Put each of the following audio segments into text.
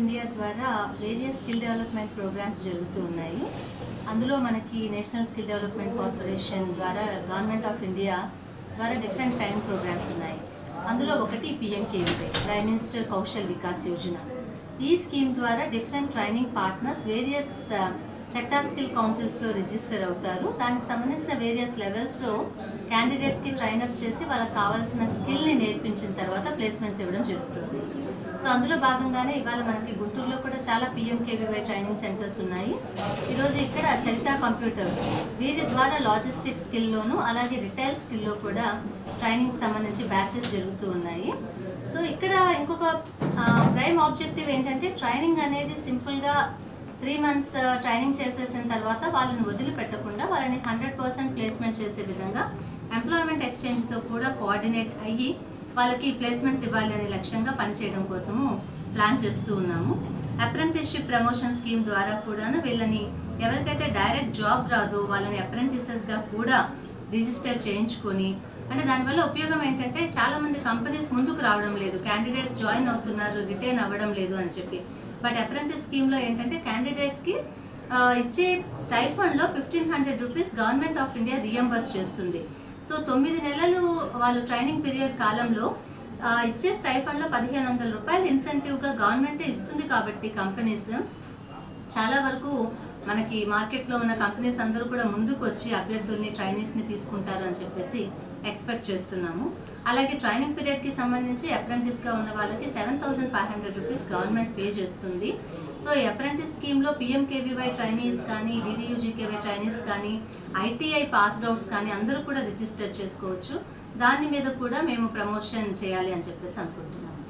India ద్వారా various skill development programmes జరుగుతూ ఉన్నాయి. అందులో మనకి నేషనల్ స్కిల్ డెవలప్మెంట్ కార్పొరేషన్ ద్వారా గవర్నమెంట్ ఆఫ్ ఇండియా ద్వారా డిఫరెంట్ ట్రైనింగ్ ప్రోగ్రామ్స్ ఉన్నాయి. అందులో ఒకటి PMKVY prime minister Kaushal Vikas Yojana ఈ స్కీమ్ ద్వారా different training partners various sector skill కౌన్సిల్స్లో register అవుతారు. దానికి సంబంధించిన వేరియస్ లెవెల్స్లో క్యాండిడేట్స్కి ట్రైన్అప్ చేసి వాళ్ళకి కావాల్సిన స్కిల్ని నేర్పించిన తర్వాత ప్లేస్మెంట్స్ ఇవ్వడం జరుగుతుంది. సో అందులో భాగంగానే ఇవాళ మనకి గుంటూరులో కూడా చాలా పిఎంకేవీవై ట్రైనింగ్ సెంటర్స్ ఉన్నాయి. ఈరోజు ఇక్కడ చరిత కంప్యూటర్స్ వీరి ద్వారా లాజిస్టిక్ స్కిల్లోను అలాగే రిటైల్ స్కిల్లో కూడా ట్రైనింగ్ సంబంధించి బ్యాచెస్ జరుగుతూ ఉన్నాయి. సో ఇక్కడ ఇంకొక ప్రైమ్ ఆబ్జెక్టివ్ ఏంటంటే ట్రైనింగ్ అనేది సింపుల్గా త్రీ మంత్స్ ట్రైనింగ్ చేసేసిన తర్వాత వాళ్ళని వదిలిపెట్టకుండా వాళ్ళని హండ్రెడ్ పర్సెంట్ ప్లేస్మెంట్ చేసే విధంగా ఎంప్లాయ్మెంట్ ఎక్స్చేంజ్తో కూడా కోఆర్డినేట్ అయ్యి వాళ్ళకి ప్లేస్మెంట్స్ ఇవ్వాలి అనే లక్ష్యంగా పనిచేయడం కోసము ప్లాన్ చేస్తూ ఉన్నాము. అప్రెంటిస్షిప్ ప్రమోషన్ స్కీమ్ ద్వారా కూడాను వీళ్ళని ఎవరికైతే డైరెక్ట్ జాబ్ రాదో వాళ్ళని అప్రెంటిసెస్గా కూడా రిజిస్టర్ చేయించుకొని అంటే దానివల్ల ఉపయోగం ఏంటంటే చాలా మంది కంపెనీస్ ముందుకు రావడం లేదు. క్యాండిడేట్స్ జాయిన్ అవుతున్నారు రిటైన్ అవ్వడం లేదు అని చెప్పి. బట్ అప్రెంటిస్ స్కీమ్లో ఏంటంటే క్యాండిడేట్స్కి ఇచ్చే స్టైఫండ్లో fifteen hundred rupees government of India reimburse చేస్తుంది. సో తొమ్మిది నెలలు వాళ్ళు ట్రైనింగ్ పీరియడ్ కాలంలో ఇచ్చే స్టైఫండ్లో పదిహేను వందల రూపాయలు ఇన్సెంటివ్గా గవర్నమెంటే ఇస్తుంది కాబట్టి కంపెనీస్ చాలా వరకు మనకి మార్కెట్లో ఉన్న కంపెనీస్ అందరూ కూడా ముందుకు వచ్చి అభ్యర్థుల్ని ట్రైనీస్ని తీసుకుంటారు అని చెప్పేసి ఎక్స్పెక్ట్ చేస్తున్నాము. అలాగే ట్రైనింగ్ పీరియడ్కి సంబంధించి అప్రెంటిస్గా ఉన్న వాళ్ళకి seven thousand five hundred rupees government pay చేస్తుంది. సో ఈ అప్రెంటిస్ స్కీమ్లో పిఎంకేవీవై ట్రైనీస్ కానీ డిడియూజీకేవై ట్రైనీస్ కానీ ఐటీఐ పాస్డ్ అవుట్స్ కానీ అందరూ కూడా రిజిస్టర్ చేసుకోవచ్చు. దాని మీద కూడా మేము ప్రమోషన్ చేయాలి అని చెప్పేసి అనుకుంటున్నాము.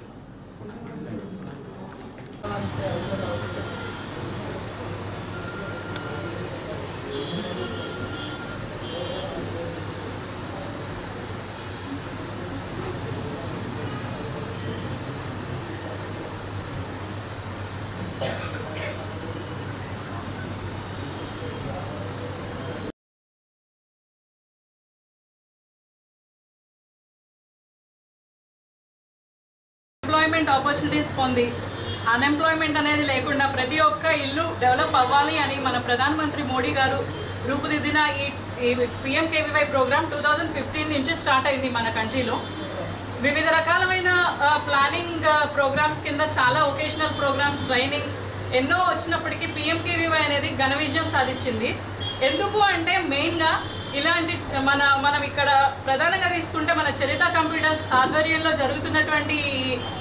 ఎంప్లాయ్మెంట్ ఆపర్చునిటీస్ పొంది. అన్ఎంప్లాయ్మెంట్ అనేది లేకుండా ప్రతి ఒక్క ఇల్లు డెవలప్ అవ్వాలి అని మన ప్రధానమంత్రి మోడీ గారు రూపుదిద్దిన ఈ PMKVY program two thousand fifteen నుంచి స్టార్ట్ అయింది మన కంట్రీలో. వివిధ రకాలమైన ప్లానింగ్ ప్రోగ్రామ్స్ కింద చాలా ఒకేషనల్ ప్రోగ్రామ్స్ ట్రైనింగ్స్ ఎన్నో వచ్చినప్పటికీ పిఎంకేవీవై అనేది ఘన విజయం సాధించింది. ఎందుకు అంటే మెయిన్గా ఇలాంటి మన మనం ఇక్కడ ప్రధానంగా తీసుకుంటే మన చరిత కంప్యూటర్స్ ఆధ్వర్యంలో జరుగుతున్నటువంటి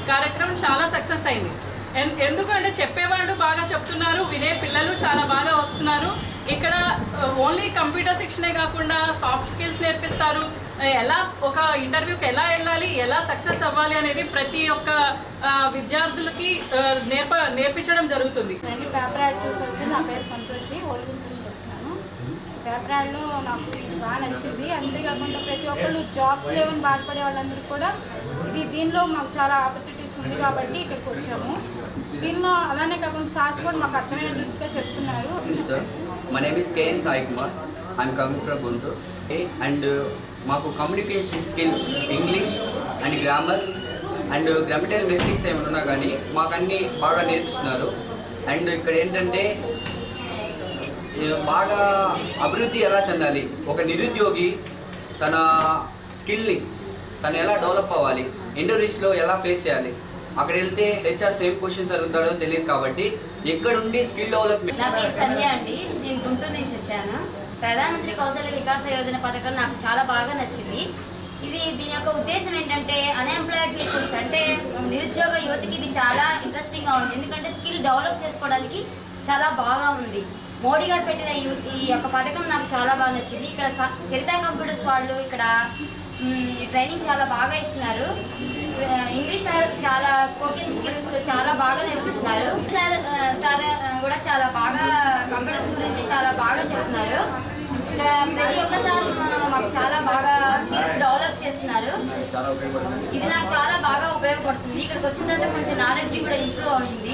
కార్యక్రమం చాలా సక్సెస్ అయింది. ఎన్- ఎందుకంటే చెప్పేవాళ్ళు బాగా చెప్తున్నారు వినే పిల్లలు చాలా బాగా వస్తున్నారు. ఇక్కడ ఓన్లీ కంప్యూటర్ శిక్షణే కాకుండా సాఫ్ట్ స్కిల్స్ నేర్పిస్తారు. ఎలా ఒక ఇంటర్వ్యూకి ఎలా వెళ్ళాలి ఎలా సక్సెస్ అవ్వాలి అనేది ప్రతి ఒక్క విద్యార్థులకి నేర్ప నేర్పించడం జరుగుతుంది. పేపర్ యాడ్ చూసి వచ్చి నా పేరు సంతోషి పేపర్ నాకు ఇది బాగా నచ్చింది అంతేకాకుండా ప్రతి ఒక్కరు జాబ్స్ లేవని బాధపడే వాళ్ళందరూ కూడా ఇది దీనిలో మాకు చాలా ఆపర్చునిటీస్ ఉంది కాబట్టి ఇక్కడికి వచ్చాము దీనిలో అలానే కాకుండా సార్స్ కూడా మాకు అర్థమయ్యేట్టుగా చెప్తున్నారు sir. My name is K.N. Sai Kumar. I'm coming from Guntur. Uh, మాకు communication skill English and grammar and grammatical mistakes ఏమైనా ఉన్నా కానీ మాకు అన్నీ బాగా నేర్పిస్తున్నారు అండ్ ఇక్కడ ఏంటంటే బాగా అభివృద్ధి ఎలా చెందాలి? ఒక నిరుద్యోగి తన స్కిల్ని తను ఎలా డెవలప్ అవ్వాలి? ఇంటర్వ్యూస్లో ఎలా ఫేస్ చేయాలి? అక్కడ వెళ్తే హెచ్ఆర్ సేమ్ క్వశ్చన్స్ అడుగుతాడో తెలియదు కాబట్టి ఎక్కడుండి స్కిల్ డెవలప్మెంట్? నా పేరు సంధ్య అండి. నేను గుంటూరు నుంచి వచ్చాను. ప్రధానమంత్రి కౌశల్య వికాస యోజన పథకం నాకు చాలా బాగా నచ్చింది. ఇది దీని యొక్క ఉద్దేశం ఏంటంటే అన్ఎంప్లాయిడ్ పీపుల్స్ అంటే నిరుద్యోగ యువతికి ఇది చాలా ఇంట్రెస్టింగ్గా ఉంది. ఎందుకంటే స్కిల్ డెవలప్ చేసుకోవడానికి చాలా బాగా ఉంది. మోడీ గారు పెట్టిన ఈ- యొక్క పథకం నాకు చాలా బాగా నచ్చింది. ఇక్కడ చరిత కంప్యూటర్స్ వాళ్ళు ఇక్కడ ట్రైనింగ్ చాలా బాగా ఇస్తున్నారు. ఇంగ్లీష్ సార్ చాలా స్పోకెన్ స్కిల్స్ చాలా బాగా నేర్పిస్తున్నారు. సార్ సార్ కూడా చాలా బాగా కంప్యూటర్ గురించి చాలా బాగా చెప్తున్నారు. ఇక్కడ ప్రతి ఒక్కసారి మాకు చాలా బాగా స్కిల్స్ డెవలప్ చేస్తున్నారు. ఇది నాకు చాలా బాగా ఉపయోగపడుతుంది. ఇక్కడికి వచ్చిన తర్వాత కొంచెం నాలెడ్జ్ కూడా ఇంప్రూవ్ అయింది